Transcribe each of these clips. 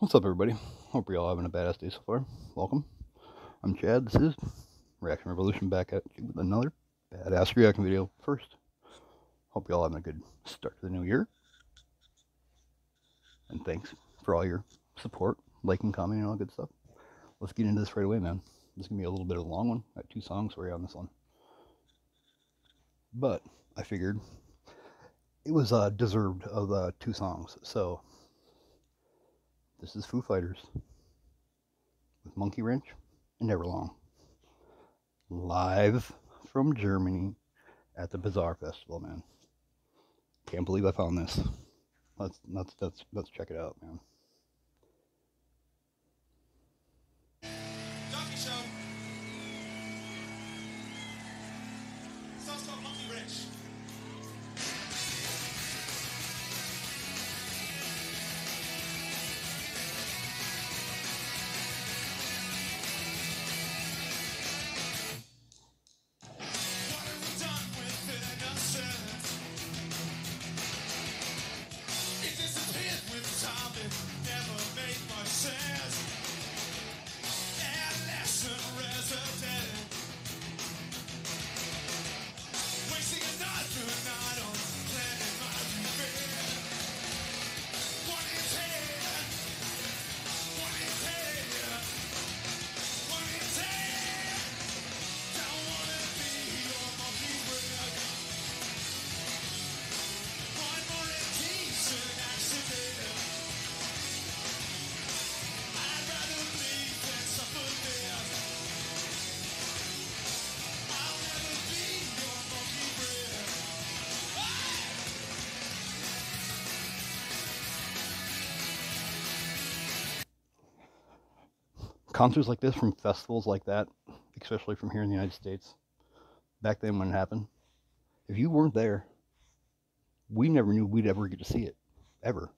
What's up, everybody? Hope you're all having a badass day so far. Welcome. I'm Chad. This is Reaction Revolution back at you with another badass reaction video. First, hope you're all having a good start to the new year. And thanks for all your support, liking, commenting, and all good stuff. Let's get into this right away, man. This is going to be a little bit of a long one. I Got two songs for you on this one. But I figured it was uh, deserved of uh, two songs. So this is Foo Fighters with Monkey Wrench and Everlong. Live from Germany at the Bizarre Festival, man. Can't believe I found this. Let's let's let's let's check it out, man. Concerts like this from festivals like that, especially from here in the United States, back then when it happened, if you weren't there, we never knew we'd ever get to see it. Ever.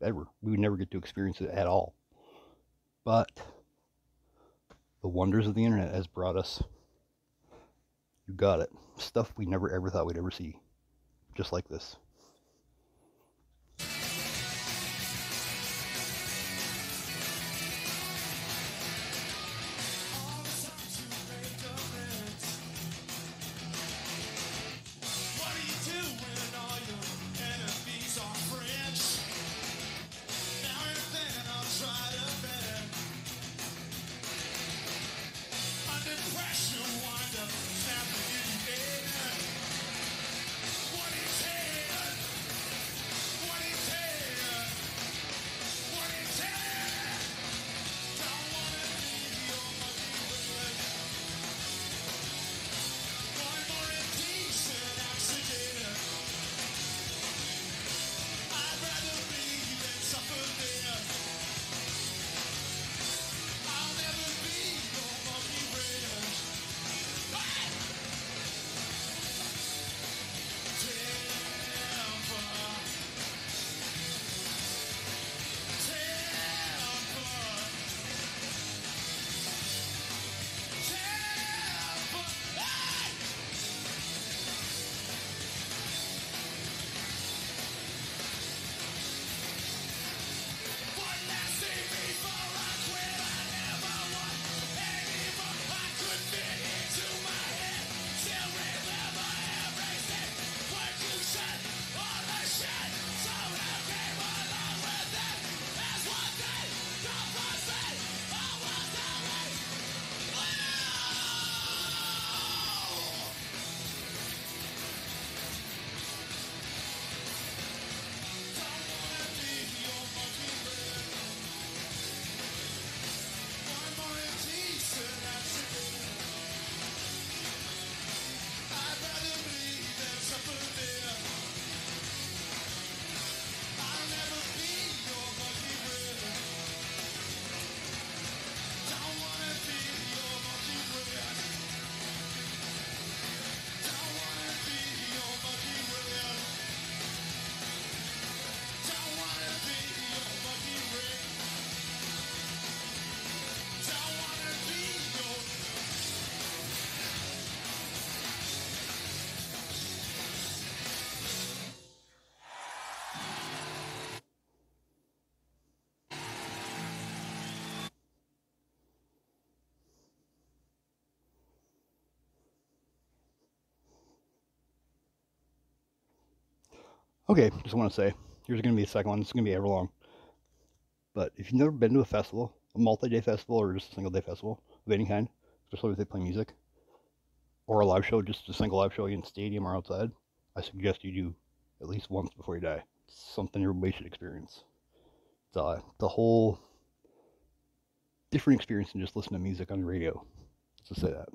Ever. We would never get to experience it at all. But the wonders of the internet has brought us, you got it, stuff we never ever thought we'd ever see. Just like this. Okay, just want to say, here's going to be a second one. Is going to be Everlong. But if you've never been to a festival, a multi-day festival or just a single day festival of any kind, especially if they play music, or a live show, just a single live show in stadium or outside, I suggest you do at least once before you die. It's something everybody should experience. It's a, it's a whole different experience than just listening to music on the radio. Just say that.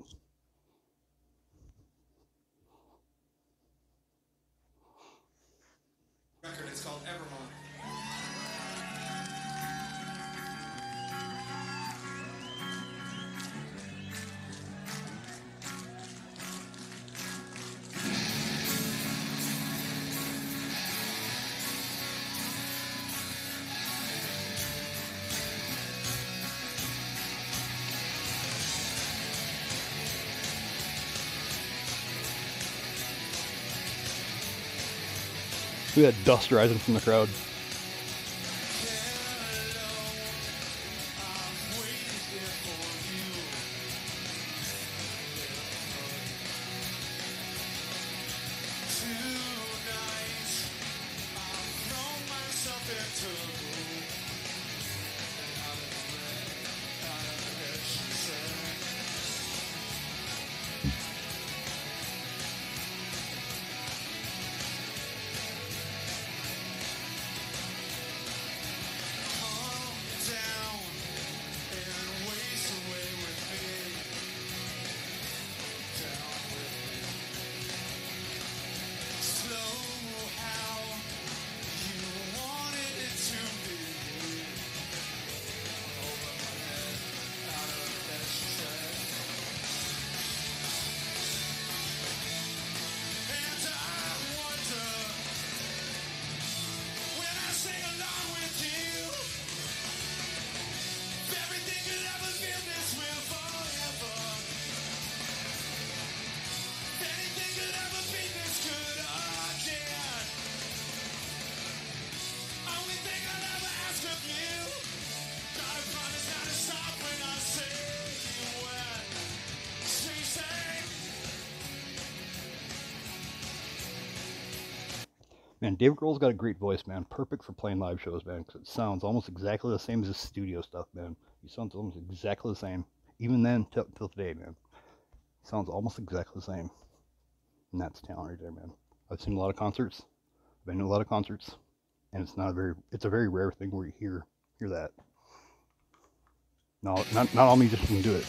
We had dust rising from the crowd. Man, Dave Grohl's got a great voice, man. Perfect for playing live shows, man, because it sounds almost exactly the same as his studio stuff, man. He sounds almost exactly the same. Even then, till, till today, man. He sounds almost exactly the same. And that's talent right there, man. I've seen a lot of concerts. I've been to a lot of concerts. And it's not a very, it's a very rare thing where you hear, hear that. No, not, not all musicians can do it.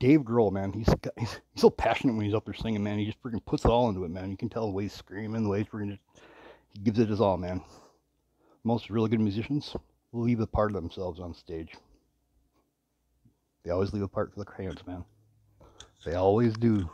Dave Grohl, man, he's, got, he's he's so passionate when he's up there singing, man. He just freaking puts it all into it, man. You can tell the way he's screaming, the way he's freaking, he gives it his all, man. Most really good musicians leave a part of themselves on stage. They always leave a part for the crayons, man. They always do.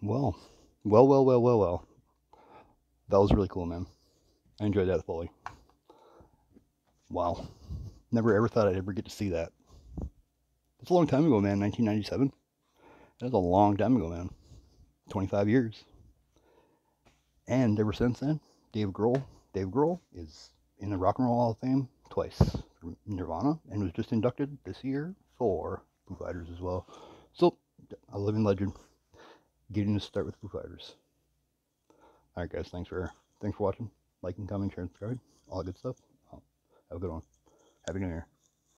Well, well, well, well, well, well. That was really cool, man. I enjoyed that fully. Wow. Never ever thought I'd ever get to see that. It's a long time ago, man. 1997. That's a long time ago, man. 25 years. And ever since then, Dave Grohl, Dave Grohl is in the Rock and Roll Hall of Fame twice for Nirvana and was just inducted this year for Foo Fighters as well. So, a living legend getting to start with Foo Fighters. All right, guys. Thanks for thanks for watching. Liking, comment, share, and subscribe. All that good stuff. Have a good one. Happy New Year.